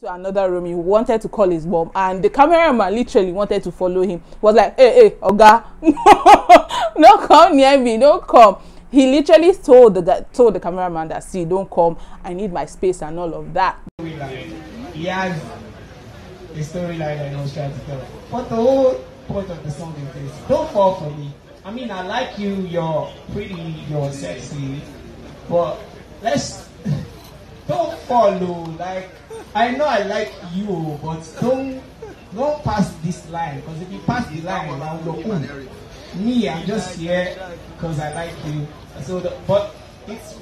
to another room he wanted to call his mom and the cameraman literally wanted to follow him was like hey hey oga no come near me don't come he literally told the guy told the cameraman that see don't come i need my space and all of that He has a storyline that he was trying to tell. But the whole point of the song is this don't fall for me. I mean, I like you, you're pretty, you're sexy, but let's don't follow. Like, I know I like you, but don't don't pass this line because if you pass the line, I will go, "Ooh, me, I'm just here because I like you. So, the, but it's,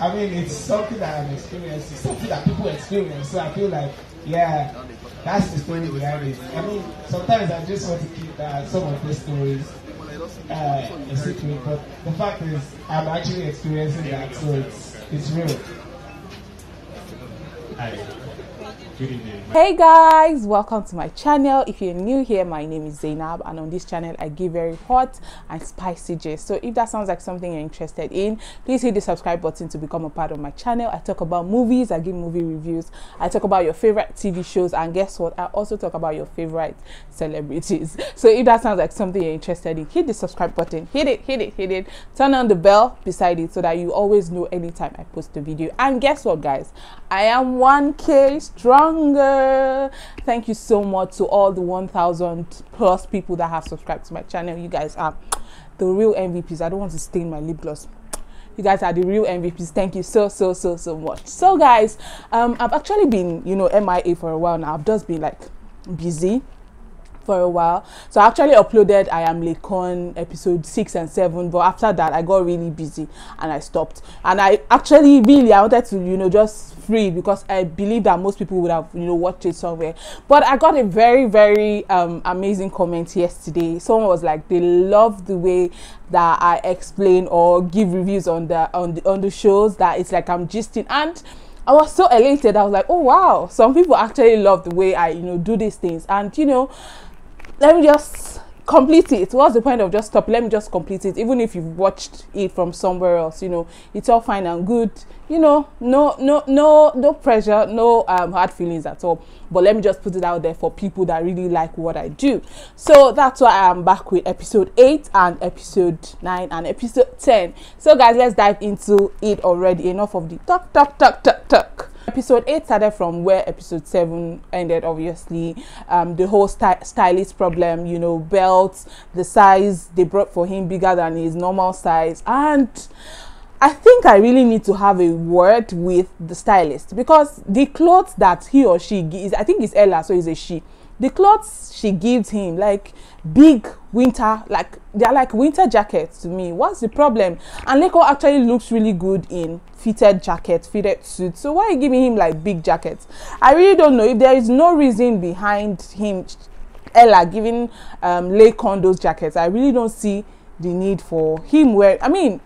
I mean, it's something that I'm experiencing, something that people experience. So I feel like, yeah, that's the story behind it. I mean, sometimes I just want to keep uh, some of these stories uh, a secret, but the fact is, I'm actually experiencing that, so it's it's real. Hi. Hey guys welcome to my channel. If you're new here my name is zainab and on this channel i give very hot and spicy gist. So if that sounds like something you're interested in please hit the subscribe button to become a part of my channel. I talk about movies i give movie reviews. I talk about your favorite tv shows and guess what? I also talk about your favorite celebrities. So if that sounds like something you're interested in hit the subscribe button. Hit it hit it hit it. Turn on the bell beside it so that you always know anytime i post a video. And guess what guys? I am 1k thank you so much to all the 1000 plus people that have subscribed to my channel. You guys are the real mvps i don't want to stain my lip gloss. You guys are the real mvps thank you so so so so much. So guys um i've actually been you know mia for a while now. I've just been like busy for a while. So I actually uploaded I Am Laycon episode 6 and 7, but after that I got really busy and I stopped. And I actually really I wanted to, you know, just free because I believe that most people would have, you know, watched it somewhere. But I got a very, very um amazing comment yesterday. Someone was like they love the way that I explain or give reviews on the on the on the shows that it's like I'm gisting and I was so elated. I was like, oh wow, some people actually love the way I, you know, do these things. And you know, let me just complete it. What's the point of just stop? Let me just complete it. Even if you've watched it from somewhere else, you know, it's all fine and good. You know, no, no, no, no pressure, no um, hard feelings at all. But let me just put it out there for people that really like what I do. So that's why I am back with episode eight and episode nine and episode ten. So guys, let's dive into it already. Enough of the talk, talk, talk, talk, talk episode 8 started from where episode 7 ended obviously um the whole sty- stylist problem you know belts the size they brought for him bigger than his normal size and I think I really need to have a word with the stylist because the clothes that he or she gives, I think it's Ella, so it's a she. The clothes she gives him, like big winter, like they're like winter jackets to me. What's the problem? And Laycon actually looks really good in fitted jacket, fitted suit. So why are you giving him like big jackets? I really don't know if there is no reason behind him, Ella giving um, Laycon those jackets. I really don't see the need for him wear. I mean,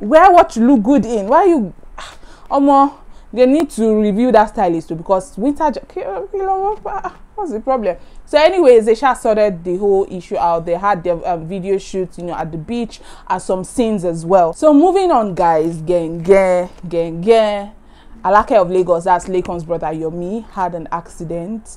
wear what you look good in. Why you, Omo? They need to review that stylist too because winter jacket. What's the problem? So, anyways, they just sorted the whole issue out. They had their um, video shoots, you know, at the beach and some scenes as well. So, moving on, guys. Gang, gang, gang, gang. Alake of Lagos, that's Laycon's brother Yomi, had an accident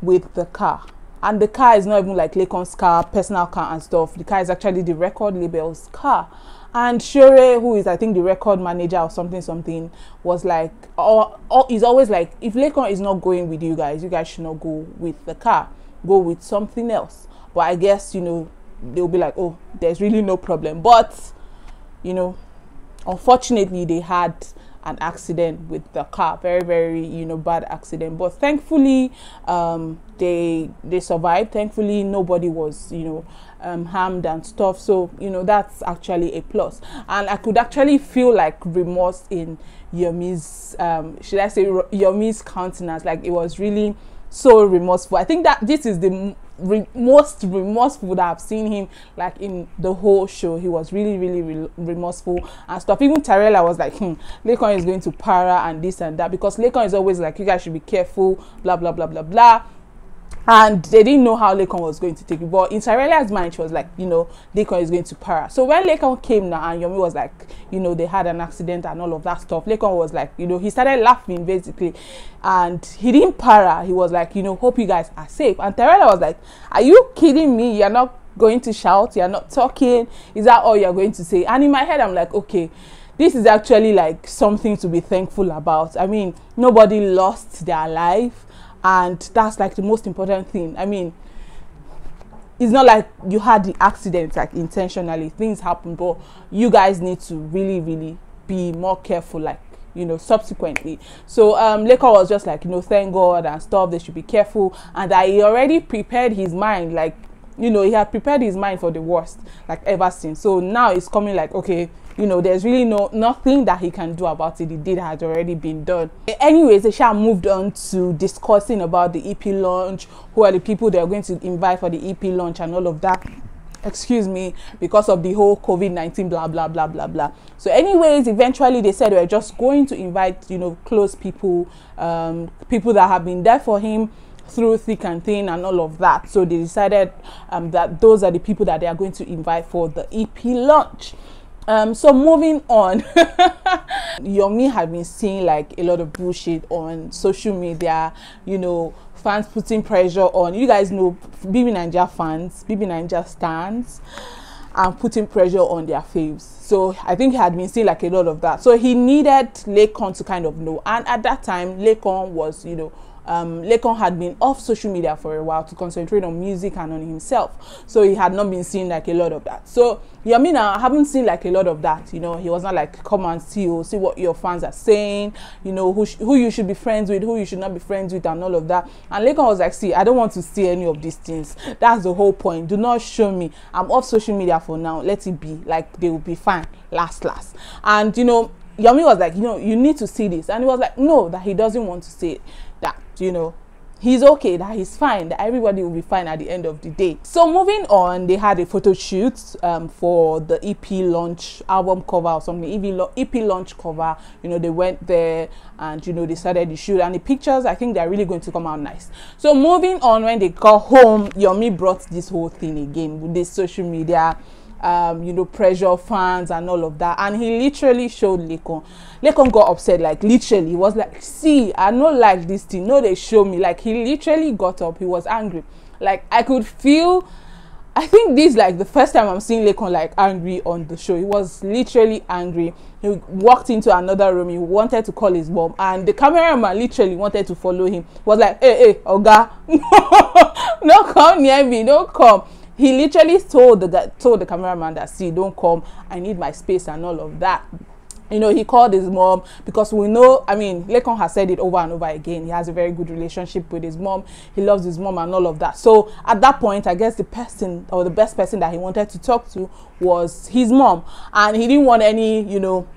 with the car. And the car is not even like Laycon's car, personal car and stuff. The car is actually the record label's car. And Shure, who is I think the record manager or something, something, was like, oh, oh, or, or is always like, if Laycon is not going with you guys, you guys should not go with the car. Go with something else. But I guess you know they'll be like, oh, there's really no problem. But you know, unfortunately, they had an accident with the car. Very very you know bad accident. But thankfully um they they survived. Thankfully nobody was you know um, harmed and stuff. So you know that's actually a plus. And i could actually feel like remorse in yomi's um should i say yomi's countenance. Like it was really so remorseful. I think that this is the re- most remorseful that I've seen him like in the whole show. He was really, really re- remorseful and stuff. Even Tarella was like, hmm, Laycon is going to para and this and that because Laycon is always like, you guys should be careful, blah, blah, blah, blah, blah. And they didn't know how Laycon was going to take it. But in Sarelia's mind, she was like, you know, Laycon is going to para. So when Laycon came now and Yomi was like, you know, they had an accident and all of that stuff, Laycon was like, you know, he started laughing basically. And he didn't para. He was like, you know, hope you guys are safe. And Terelia was like, are you kidding me? You're not going to shout. You're not talking. Is that all you're going to say? And in my head, I'm like, okay this is actually like something to be thankful about. I mean, nobody lost their life and that's like the most important thing. I mean it's not like you had the accident like intentionally. Things happen but you guys need to really really be more careful like you know subsequently. So um Laycon was just like you know thank god and stuff. They should be careful. And i already prepared his mind like you know he had prepared his mind for the worst like ever since. So now it's coming like okay you know there's really no nothing that he can do about it. The deed has already been done. Anyways they shall moved on to discussing about the ep launch who are the people they're going to invite for the ep launch and all of that. Excuse me because of the whole covid-19 blah blah blah blah blah. So anyways eventually they said we're just going to invite you know close people um people that have been there for him through thick and thin and all of that. So they decided um, that those are the people that they are going to invite for the ep launch. Um so moving on yomi have been seeing like a lot of bullshit on social media you know fans putting pressure on you guys know bb nigeria fans bb nigeria stands and putting pressure on their faves. So i think he had been seeing like a lot of that. So he needed Laycon to kind of know. And at that time Laycon was you know um, Laycon had been off social media for a while to concentrate on music and on himself. So he had not been seeing like a lot of that. So Yamina, I haven't seen like a lot of that. You know, he was not like, come and see, or oh, see what your fans are saying, you know, who, who you should be friends with, who you should not be friends with, and all of that. And Laycon was like, see, I don't want to see any of these things. That's the whole point. Do not show me. I'm off social media for now. Let it be. Like, they will be fine. Last, last. And, you know, Yomi was like, you know, you need to see this. And he was like, no, that he doesn't want to see that you know he's okay that he's fine that everybody will be fine at the end of the day. So moving on they had a photo shoot um, for the ep launch album cover or something ep, EP launch cover. You know they went there and you know they started the shoot and the pictures i think they're really going to come out nice. So moving on when they got home yomi brought this whole thing again with this social media um, you know, pressure fans and all of that. And he literally showed Laycon. Laycon got upset, like literally. He was like, see, I don't like this thing. No, they show me. Like he literally got up. He was angry. Like I could feel I think this like the first time I'm seeing Laycon like angry on the show. He was literally angry. He walked into another room. He wanted to call his mom, and the cameraman literally wanted to follow him. He was like, "Hey, hey, Oga, no, come near me. Don't come." He literally told the told the cameraman that see don't come. I need my space and all of that. You know he called his mom because we know i mean laycon has said it over and over again. He has a very good relationship with his mom. He loves his mom and all of that. So at that point i guess the person or the best person that he wanted to talk to was his mom. And he didn't want any you know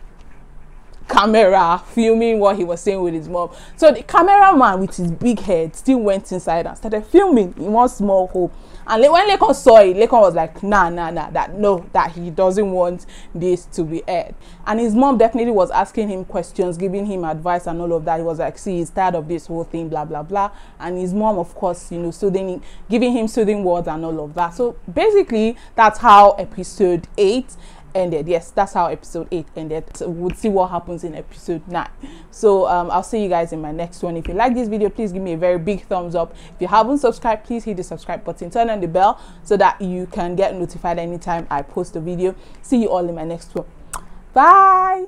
camera filming what he was saying with his mom so the cameraman with his big head still went inside and started filming in one small hole and when Laycon saw it, Laycon was like, nah, nah, nah, that no, that he doesn't want this to be aired. And his mom definitely was asking him questions, giving him advice and all of that. He was like, see, he's tired of this whole thing, blah, blah, blah. And his mom, of course, you know, soothing, giving him soothing words and all of that. So basically, that's how episode 8 ended. Yes, that's how episode 8 ended. So we'll see what happens in episode 9. So um, I'll see you guys in my next one. If you like this video, please give me a very big thumbs up. If you haven't subscribed, please hit the subscribe button, turn on the bell so that you can get notified anytime I post a video. See you all in my next one. Bye!